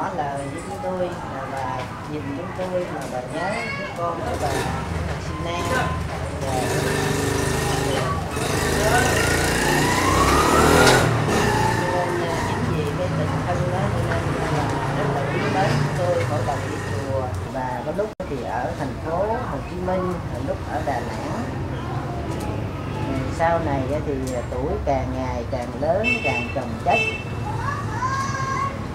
ngỏ lời với chúng tôi là bà nhìn chúng tôi mà bà nhớ cái con của bà sinh nan dạ. và cho nên à, chính vì cái tình thân đó cho nên là rất là quý mến tôi khỏi đồng đi chùa và có lúc thì ở thành phố Hồ Chí Minh rồi lúc ở Đà Nẵng. Sau này thì à, tuổi càng ngày càng lớn càng chồng chất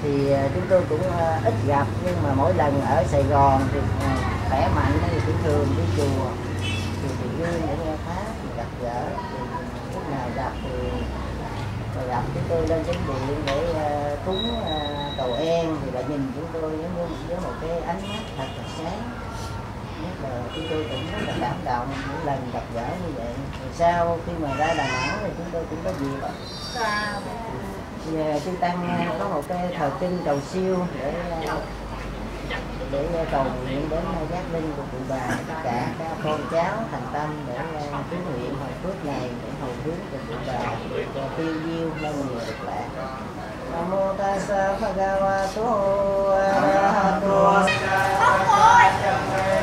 thì à, chúng tôi cũng à, ít gặp, nhưng mà mỗi lần ở Sài Gòn thì à, khỏe mạnh thì cũng thường đi chùa. Thì thì gương để nghe pháp thì gặp gỡ, thì lúc nào gặp thì rồi gặp chúng tôi lên chính điện để cúng cầu an. Thì bà nhìn chúng tôi với với một cái ánh mắt thật là sáng. Nhất là chúng tôi cũng rất là cảm động những lần gặp gỡ như vậy. Rồi sau khi mà ra Đà Nẵng thì chúng tôi cũng có dịp Nhà chư tăng có một cái thờ kinh cầu siêu để để cầu nguyện đến giác linh của cụ bà tất cả các con cháu thành tâm để à, cứu nguyện hồi phước này để hồi hướng cho cụ bà cho tiêu diêu lâu người được lạc Nam mô tassa bhagavato arahato Thế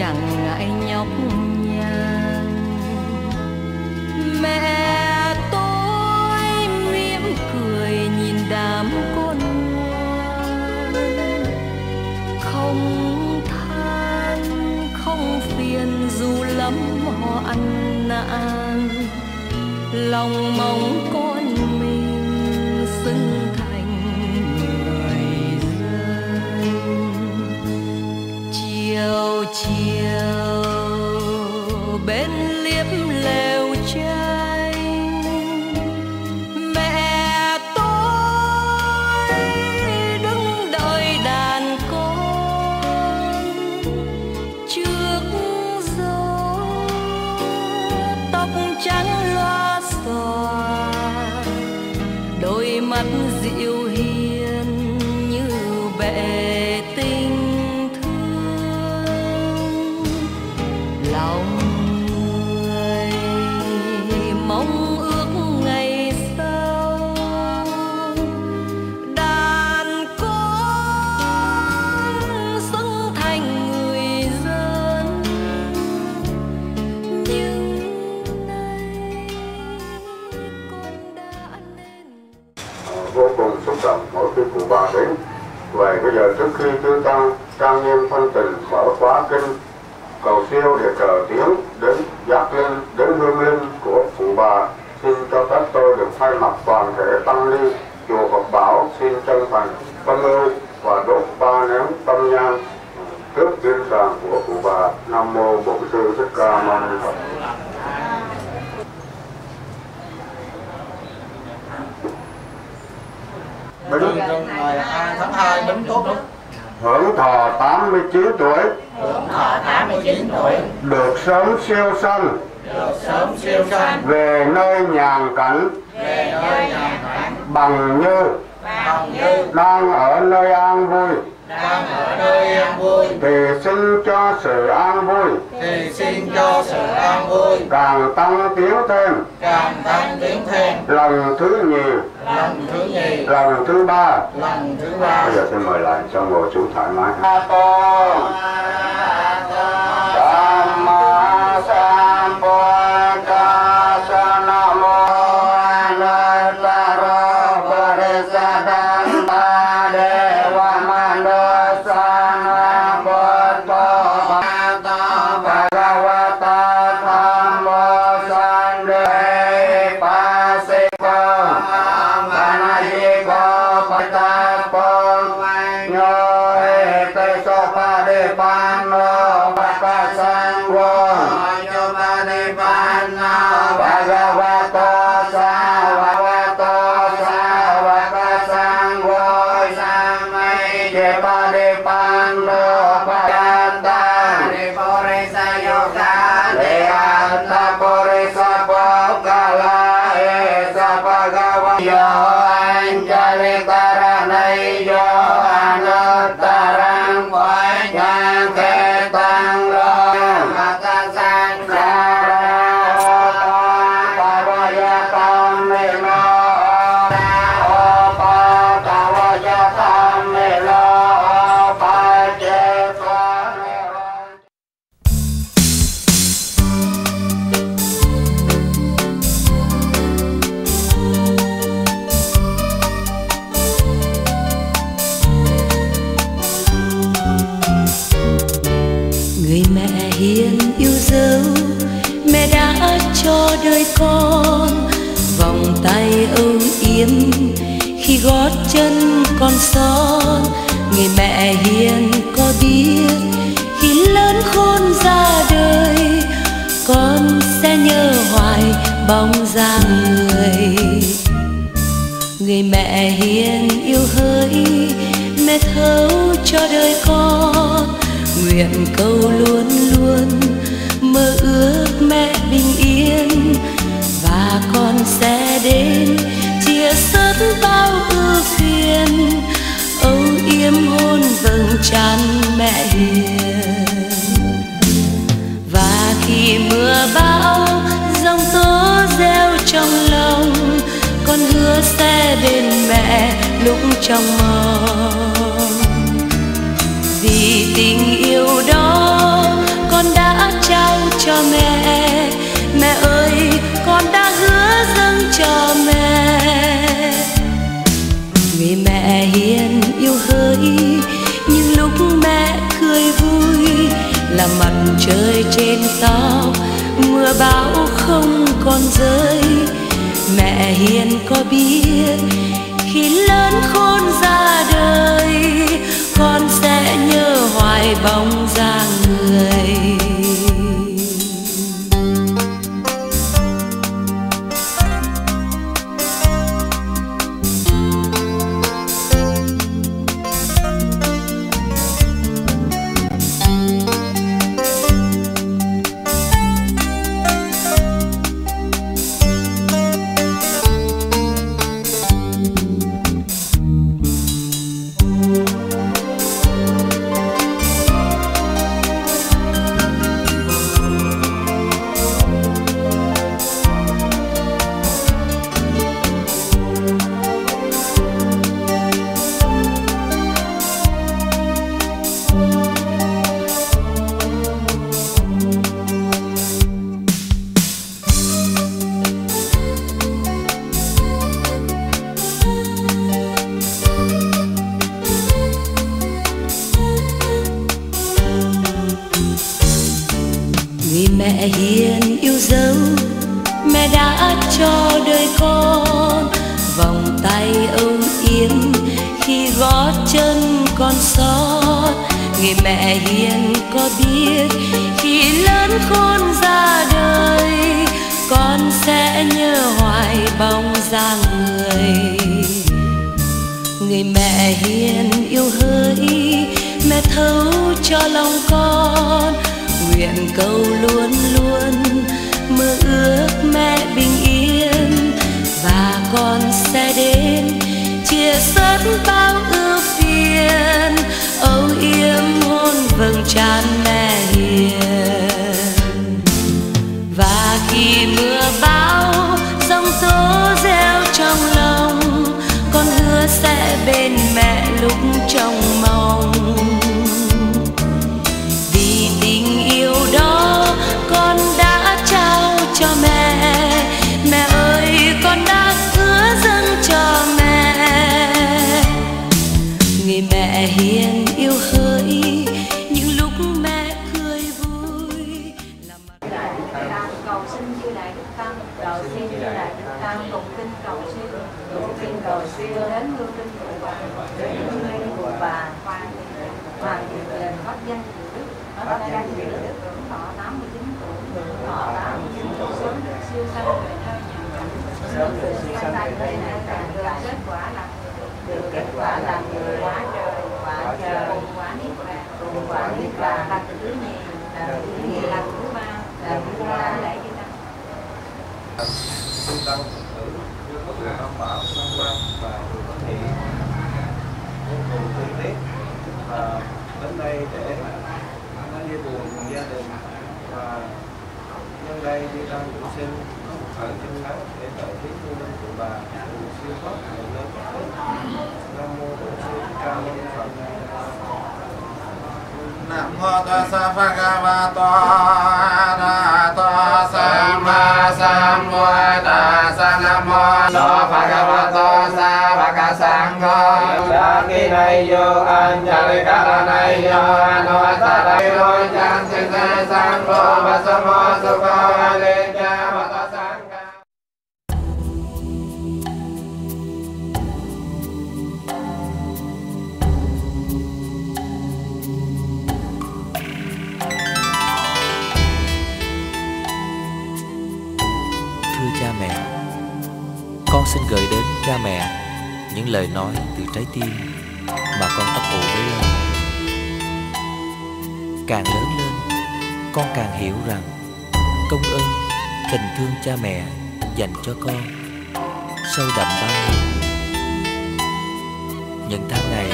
chẳng ngại nhóc nhằn mẹ tôi mỉm cười nhìn đám con ngoan. Không than, không phiền dù lắm họ ăn năn lòng mong hưởng thọ 89 tuổi. Được sớm siêu sanh. Được sớm siêu sanh. Về nơi nhàn cảnh. Về nơi nhà cảnh. Bằng như. Bằng như. Đang ở nơi an vui đang ở nơi an vui. Thì xin cho sự an vui. Thì xin cho sự an vui. Càng tăng tiến thêm. Càng tăng tiến thêm. Lần thứ nhì. Lần thứ nhì. Lần thứ ba. Lần thứ ba. Bây giờ xin mời lại cho ngồi xuống thoải mái. Người con vòng tay âu yếm khi gót chân con son. Người mẹ hiền có biết khi lớn khôn ra đời, con sẽ nhớ hoài bóng dáng người. Người mẹ hiền yêu hỡi, mẹ thấu cho đời con. Nguyện cầu luôn luôn mơ ước bao ưu phiền. Âu yếm hôn vầng trán mẹ hiền. Và khi mưa bão, dòng tố reo trong lòng, con hứa sẽ bên mẹ lúc trong mong. Vì tình yêu đó, con đã trao cho mẹ. Mưa bão không còn rơi. Mẹ hiền có biết, khi lớn khôn ra đời, con sẽ nhớ hoài bóng dáng người. Cầu luôn luôn mơ ước mẹ bình yên. Và con sẽ đến chia sớt bao ưu phiền. Âu yếm hôn vầng trán mẹ hiền. Và khi mưa bão giông tố reo trong lòng, con hứa sẽ bên mẹ lúc trong xin đến hương linh cụ bà đến hương linh cụ bà hoàng thiện đền hết danh dự đức. Hết danh dự đức hưởng thọ 89 tuổi. Hưởng thọ 89 tuổi sớm được siêu sanh về nơi nhà cảnh được siêu sanh về nơi cảnh kết quả là được kết quả là người quả trời quả trời quả niết bàn. Quả niết bàn. Là thứ nhì là thứ nhì là thứ ba là thứ ba lễ chư tăng trung tâm phật bảo thông quan và sự phát vô cùng thương tiếc và đến đây để nó đi buồn cùng gia đình và nhân đây đi cũng xin có một phần chân ngắn để cầu tiến hương linh của bà cùng siêu thoát người lớn Phật tử nam mô bổn sư ca mâu ni phật Nam mô tassa bhagavato arahato samma sambuddhassa Nam mô Tassa bhagavato sabaka sangho Đa này yo anjali kala này yo anuata đại lôi chan sinh thế sang vô và sa mô sukho alicca cha mẹ. Con xin gửi đến cha mẹ Những lời nói từ trái tim Mà con ấp ủ bấy lâu Càng lớn lên, Con càng hiểu rằng Công ơn, Tình thương cha mẹ Dành cho con Sâu đậm bao nhiêu Những tháng ngày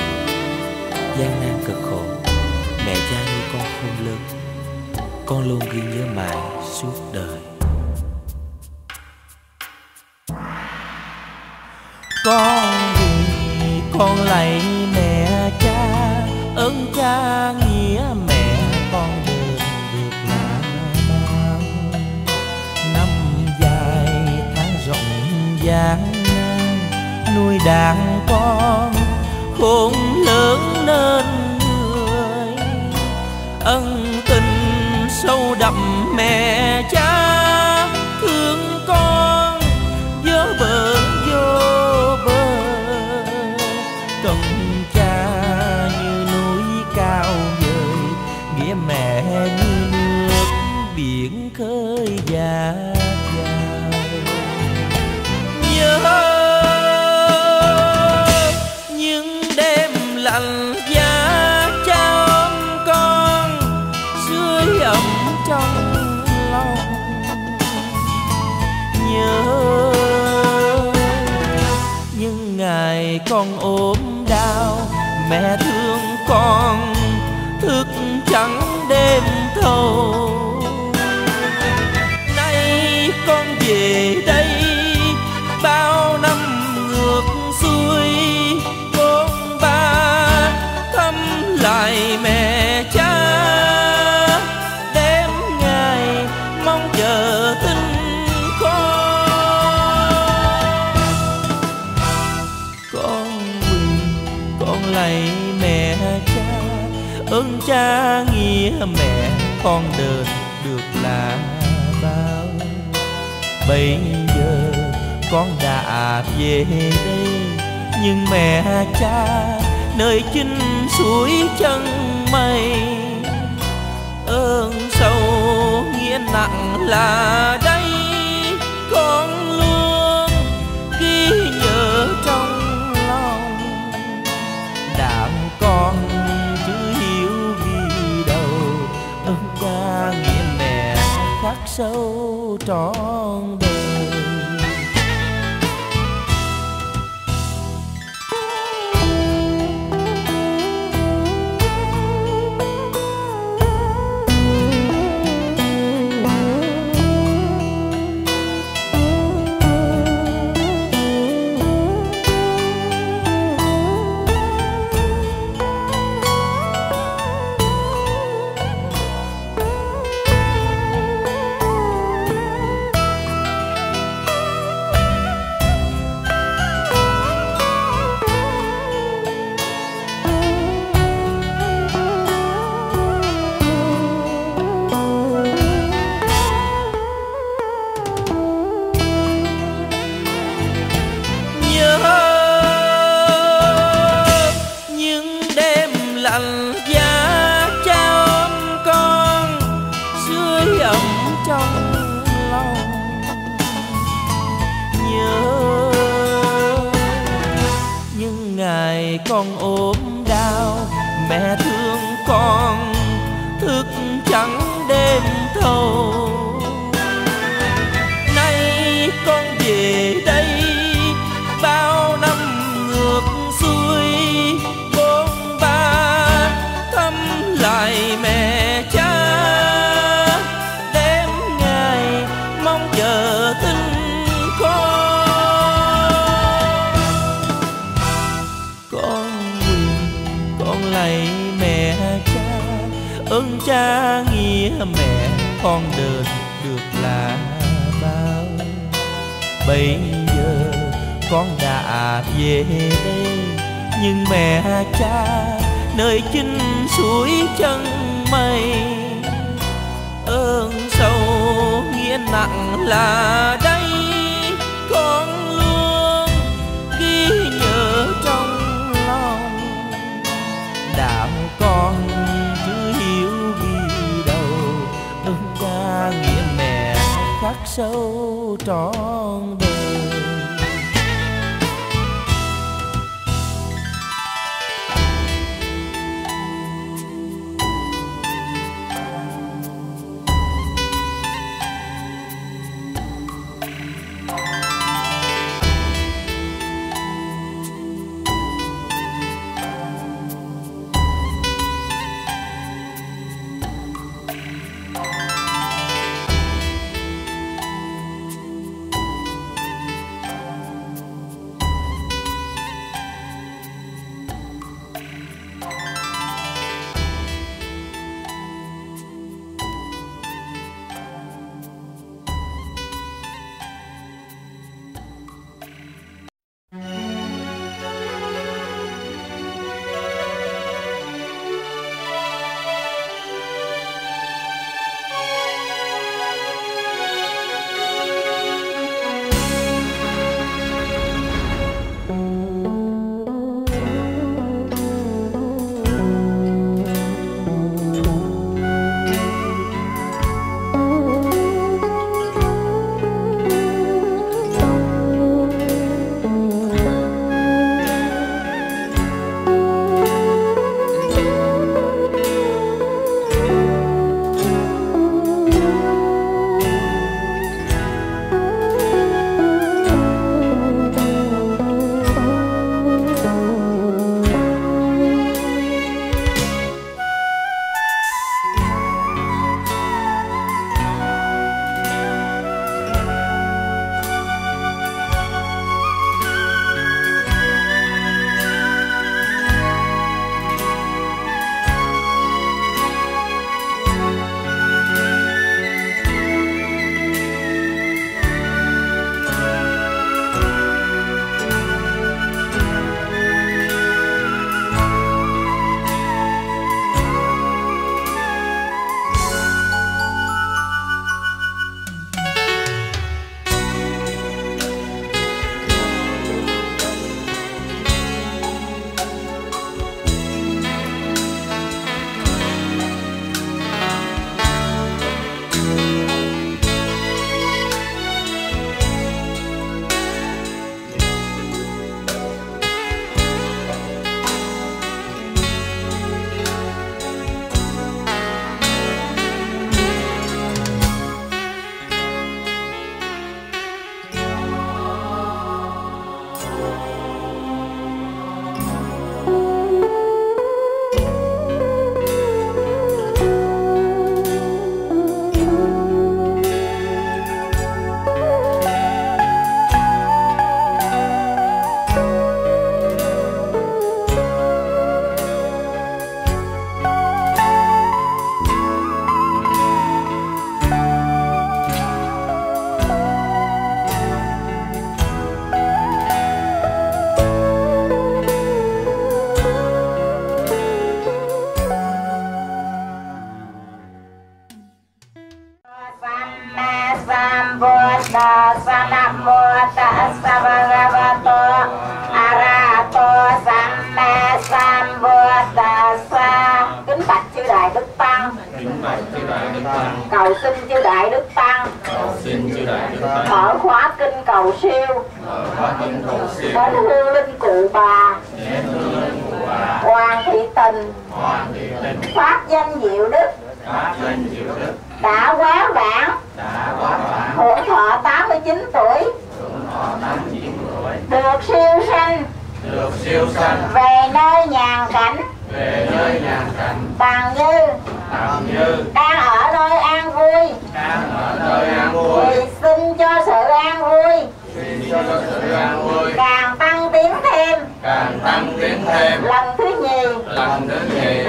gian nan cực khổ, Mẹ cha nuôi con khôn lớn, Con luôn ghi nhớ mãi suốt đời. Con vì con lạy mẹ cha ơn cha nghĩa mẹ con được được làm bao năm dài tháng rộng gian nan, nuôi đàn con khôn lớn nên lạy mẹ cha, ơn cha nghĩa mẹ, con đền được là bao. Bây giờ con đã về đây, nhưng mẹ cha, nơi chinh suối chân mây. Ơn sâu nghĩa nặng là khắc sâu mẹ cha đêm ngày mong chờ tin con con quỳ con lạy mẹ cha, ơn cha nghĩa mẹ, con đền được là bao. Bây giờ con đã về đây, nhưng mẹ cha, nơi chinh suối chân mây. Ơn sâu nghĩa nặng là đây, con luôn ghi nhớ trong lòng. Đạo con chứ hiểu vì đâu ơn cha nghĩa mẹ khắc sâu trọn đời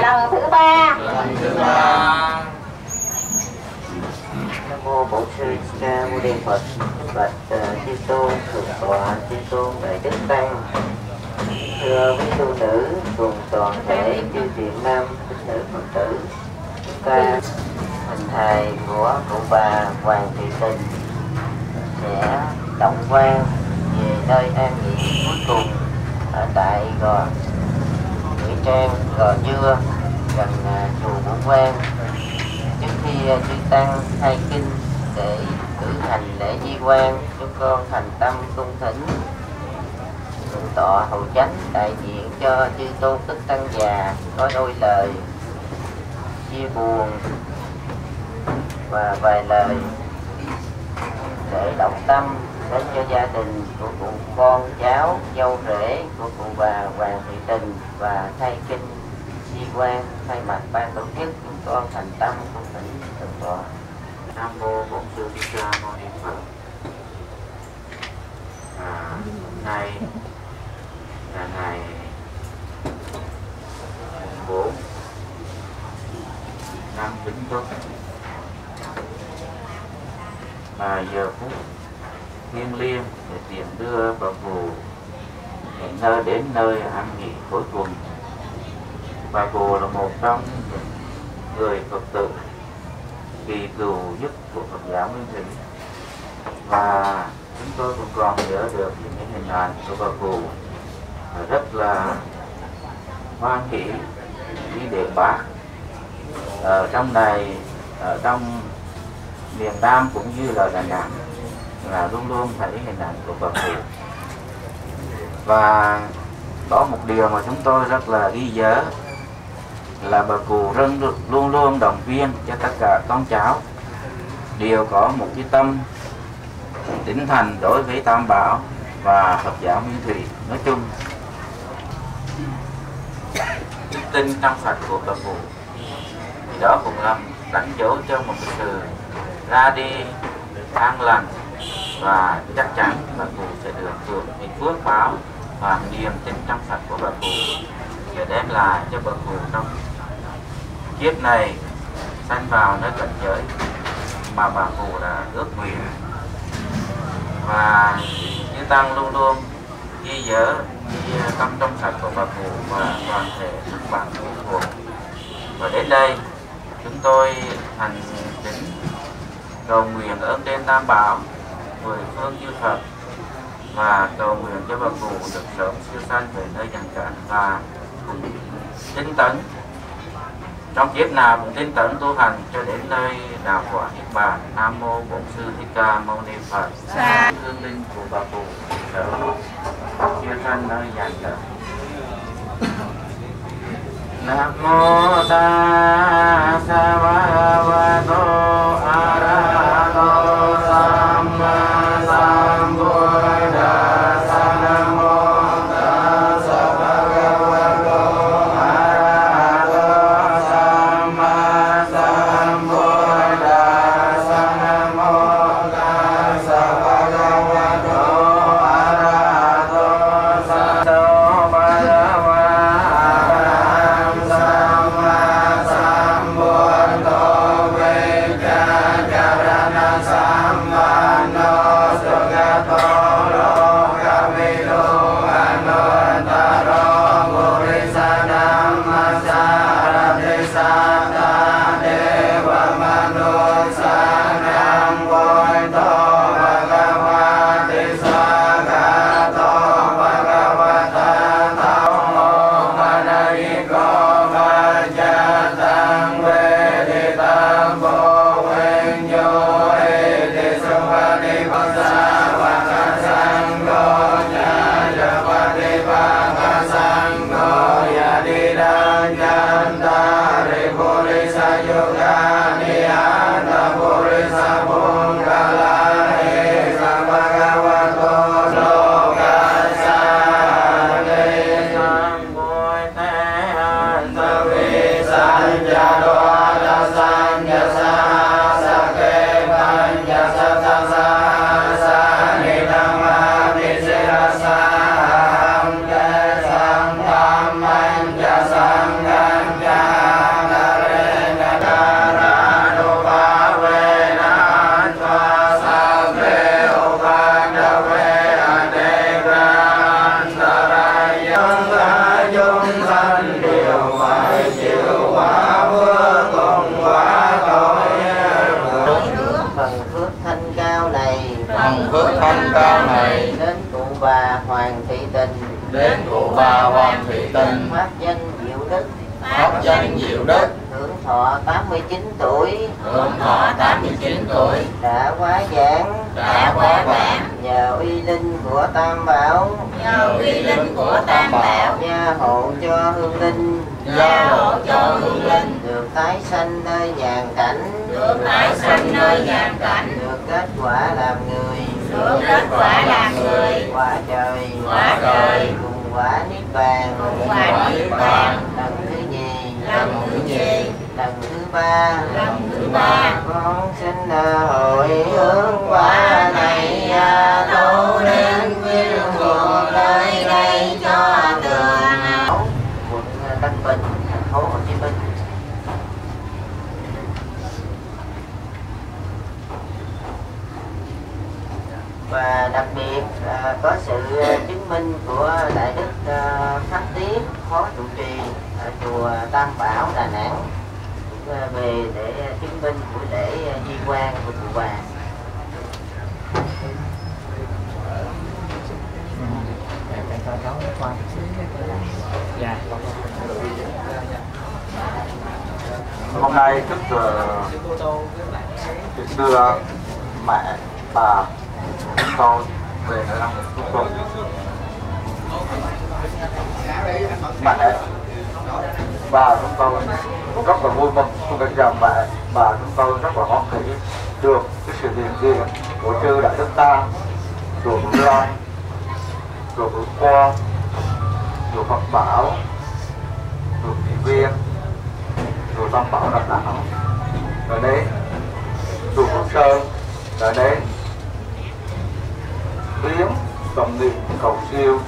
Lần thứ ba lần thứ ba Nam mô Bổn sư Thích Ca Mâu Ni Phật. Bạch uh, chư tôn thượng tọa chư tôn đại đức tăng. Thưa quý tu nữ cùng toàn thể chư thiện nam tín nữ Phật tử. Chúng ta hình hài của cụ bà Hoàng Thị Tình sẽ động quan về nơi an nghỉ cuối cùng ở tại gò Nghĩa Trang Gò Dưa gần chùa Vũ Quang, trước khi à, chư tăng khai kinh để cử hành lễ di quan, chúng con thành tâm cung thỉnh thượng tọa hầu chánh, đại diện cho chư tôn tức tăng già, có đôi lời chia buồn và vài lời để động tâm đến cho gia đình của cụ con, cháu, dâu rể của cụ bà hoàng thị tình và thay kinh di quan thay mặt ban tổ chức chúng con thành tâm cung kính thượng tọa nam mô bổn sư thích ca mâu ni phật. À, hôm nay là ngày bốn năm bính tuất và giờ phút thiêng liêng để tiện đưa bà phù đến nơi đến nơi ăn nghỉ cuối cùng bà Bồ là một trong những người phật tử kỳ cựu nhất của phật giáo nguyên thủy. Và chúng tôi cũng còn nhớ được những cái hình ảnh của bà cụ rất là hoan hỷ, đi đến bác. Ở trong này, ở trong miền Nam cũng như là Đà Nẵng là luôn luôn thấy hình ảnh của bà cụ và có một điều mà chúng tôi rất là ghi nhớ là bà cụ luôn luôn luôn động viên cho tất cả con cháu. Đều có một cái tâm tinh thành đối với Tam Bảo và Phật giáo Nguyên Thủy nói chung. Đức tin trong Phật của bà cụ, thì đó cũng là đánh dấu cho một sự ra đi an lành và chắc chắn bà cụ sẽ được hưởng những phước báo và niềm tin trong Phật của bà cụ sẽ đem lại cho bậc phụ trong kiếp này, sanh vào nơi cảnh giới mà bà cụ đã ước nguyện. Và như tăng luôn luôn ghi nhớ, ghi tâm trong sạch của bà cụ và toàn thể sức bạn của thuộc và đến đây, chúng tôi thành kính cầu nguyện ơn trên tam bảo, mười phương chư Phật, và cầu nguyện cho bà cụ được sớm siêu sanh về nơi chẳng cảnh và tinh tấn. Trong kiếp nào cũng tinh tấn tu hành cho đến nơi đạo quả niết bàn. Nam mô bổn sư thích ca mâu ni phật. Hương linh của bà cụ sớm siêu sanh nơi nhàn cảnh Nam mô Tassa Bhagavato Arahato cao này. Đến cụ bà hoàng thị tình. Đến cụ bà Hoàng Thị Tình. Pháp danh diệu đức. Pháp danh Diệu Đức. Hưởng thọ 89 tuổi. Hưởng thọ 89 tuổi. Đã quá giảng. Đã quá vãng nhờ uy linh của tam bảo. Nhờ uy linh của tam bảo. Gia hộ cho hương linh. Gia hộ cho hương linh. Được tái sanh nơi nhàn cảnh. Được tái sanh nơi nhàn cảnh. Được kết quả làm người được kết quả làm người. Quả trời. Quả trời. Cùng quả niết bàn. Cùng quả niết bàn. Lần thứ nhì. Lần thứ nhì. Lần thứ ba. Lần thứ ba. Con xin hồi hướng quả này à, tu đến viên nguồn nơi đây cho tường quận Tân Bình thành phố Hồ Chí Minh và đặc biệt à, có sự à, chứng minh của đại đức à, pháp tiến phó trụ trì ở chùa Tam Bảo Đà Nẵng cũng à, về để chứng minh buổi lễ à, di quan của cụ bà hôm nay tức là được đưa mẹ bà con về năng lực chúng tôi mẹ bà chúng tôi rất là vui mừng. Tôi nghĩ rằng mẹ bà chúng tôi rất là hoan hỷ được cái sự hiện diện của chư đại đức ta, chùa Bửu Long chùa Bửu Quang chùa Phật Bảo, chùa Thị Viên, chùa Tam Bảo Đà Nẵng. Rồi đến chùa Phước Sơn. Rồi đến viếng tâm niệm cầu siêu,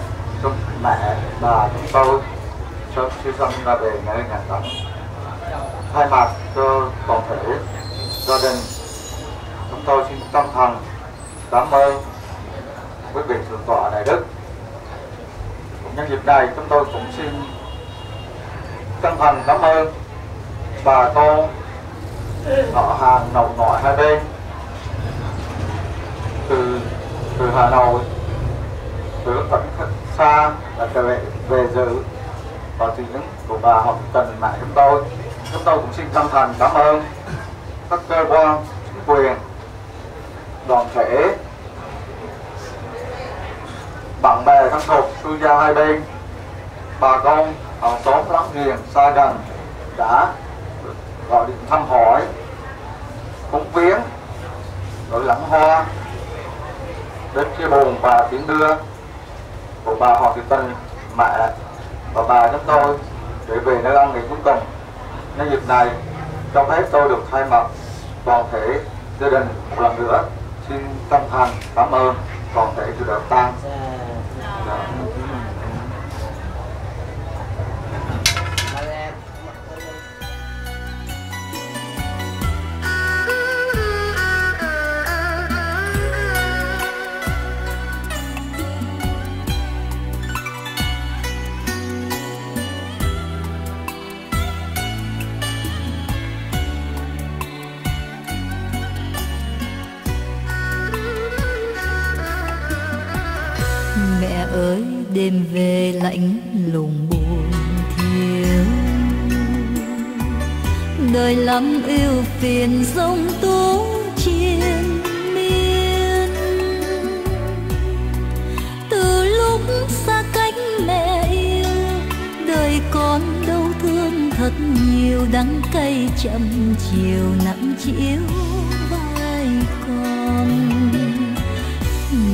cho mẹ, bà, chúng tôi sớm siêu sanh ra về nơi nhà tận thay mặt cho toàn thể gia đình, chúng tôi xin tâm thành cảm ơn quý vị thượng tọa đại đức. Cũng nhân dịp này, chúng tôi cũng xin chân thành cảm ơn bà con họ hàng nội ngoại hai bên. Từ từ Hà Nội từ các thật xa là trở về về dự. Và tình những của bà họ cần mẹ chúng tôi chúng tôi cũng xin chân thành cảm ơn các cơ quan, chính quyền, đoàn thể, bạn bè thân thuộc cư gia hai bên, bà con hàng xóm láng giềng xa gần, đã gọi điện thăm hỏi, cúng viếng, rồi lãng hoa, đến chia buồn và tiễn đưa của bà Hoàng Thị Tình mẹ và bà chúng tôi để về nơi ăn nghỉ cuối cùng. Nhân dịp này cho phép tôi được thay mặt toàn thể gia đình một lần nữa xin chân thành cảm ơn toàn thể sự đợt tang đêm về lạnh lùng buồn thiếu. Đời lắm yêu phiền dông tố chiên miên. Từ lúc xa cách mẹ yêu, đời con đau thương thật nhiều, đắng cay chậm chiều nặng chiếu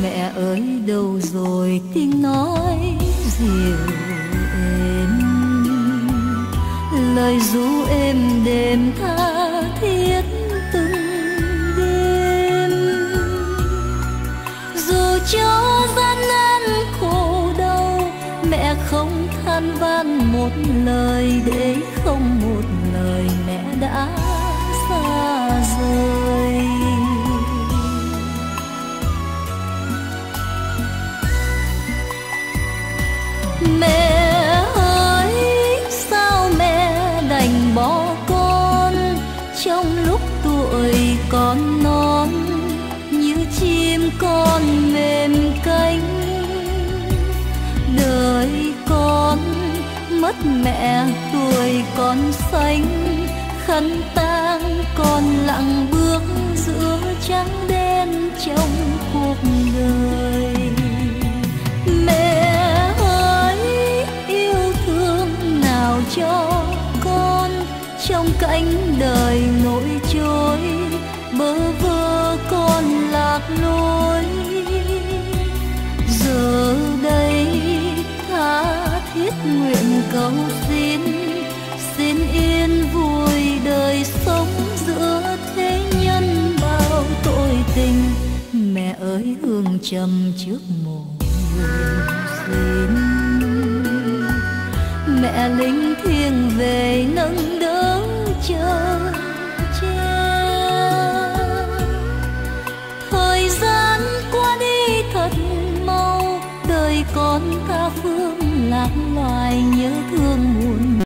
mẹ ơi, đâu rồi tiếng nói dịu êm? Lời ru êm đêm tha thiết từng đêm. Dù cho gian nan khổ đau, mẹ không than van một lời để mẹ tuổi còn xanh khăn tang còn lặng bước giữa trắng đen trong cuộc đời. Mẹ ơi, yêu thương nào cho con trong cánh đời nỗi cầu xin xin yên vui đời sống giữa thế nhân bao tội tình. Mẹ ơi, hương trầm trước mồ xin. Mẹ linh thiêng về nâng